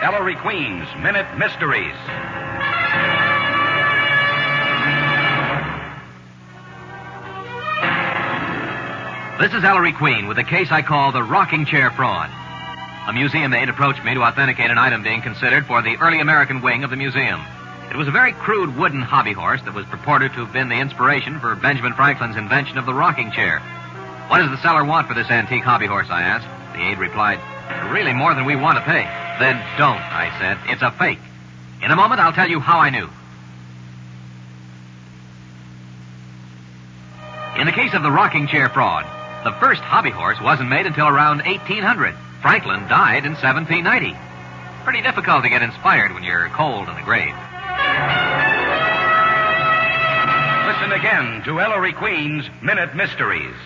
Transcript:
Ellery Queen's Minute Mysteries. This is Ellery Queen with a case I call the rocking chair fraud. A museum aide approached me to authenticate an item being considered for the early American wing of the museum. It was a very crude wooden hobby horse that was purported to have been the inspiration for Benjamin Franklin's invention of the rocking chair. What does the seller want for this antique hobby horse? I asked. The aide replied, Really more than we want to pay. Then don't, I said. It's a fake. In a moment, I'll tell you how I knew. In the case of the rocking chair fraud, the first hobby horse wasn't made until around 1800. Franklin died in 1790. Pretty difficult to get inspired when you're cold in the grave. Listen again to Ellery Queen's Minute Mysteries.